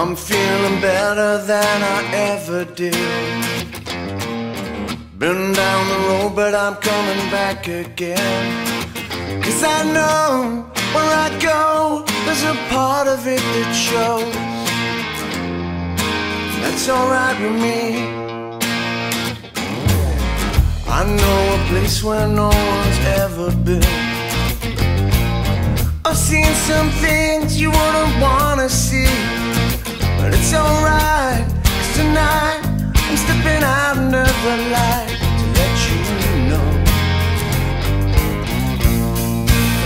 I'm feeling better than I ever did. Been down the road, but I'm coming back again. Cause I know where I go, there's a part of it that shows. That's alright with me. I know a place where no one's ever been. I've seen some things you wouldn't wanna see. But it's alright, cause tonight I'm stepping out under the light to let you know that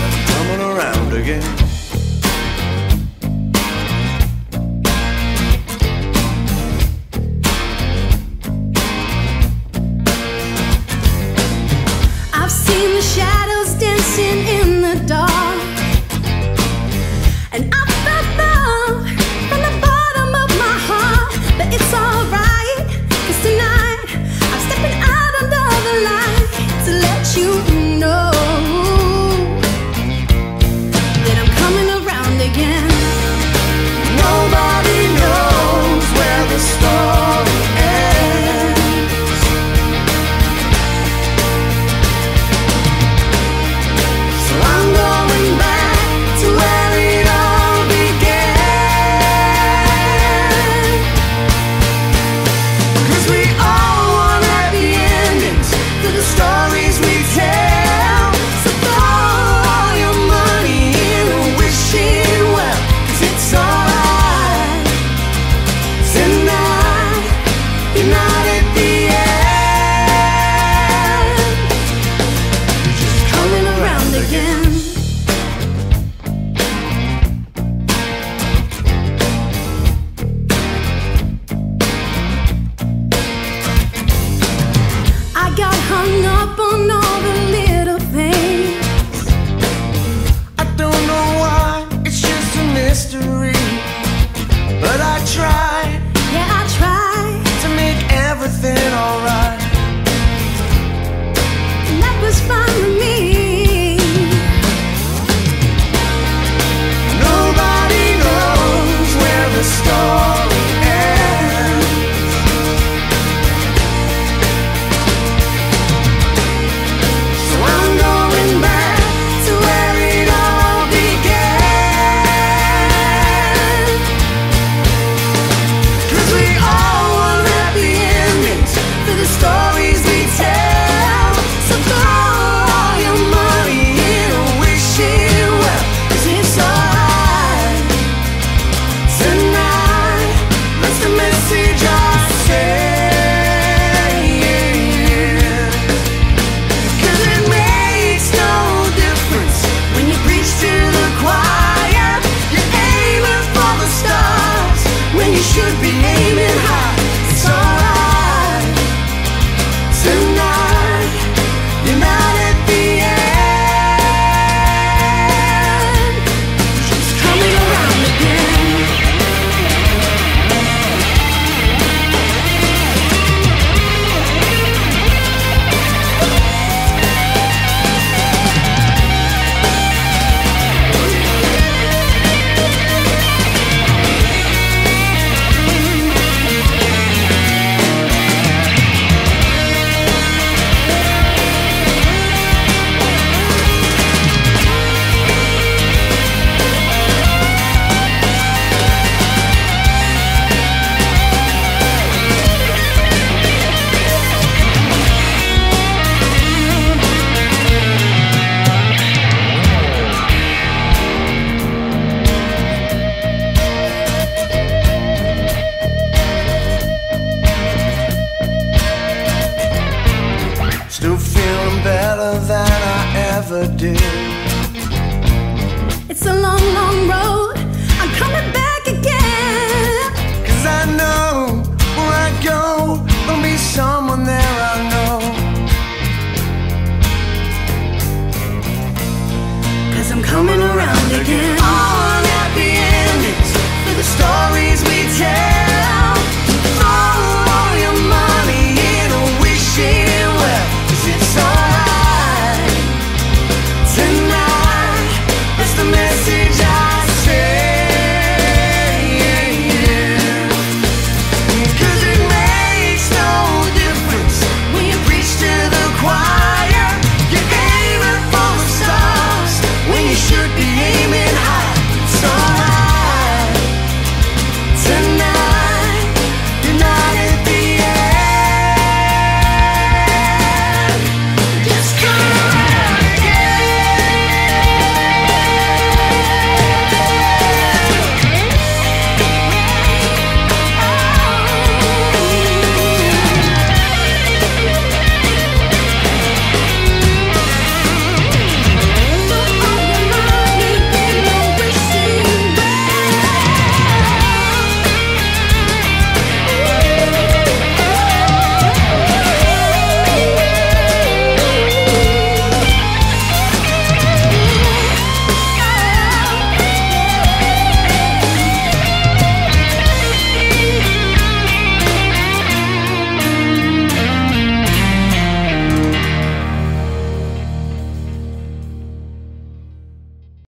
I'm coming around again. It's a long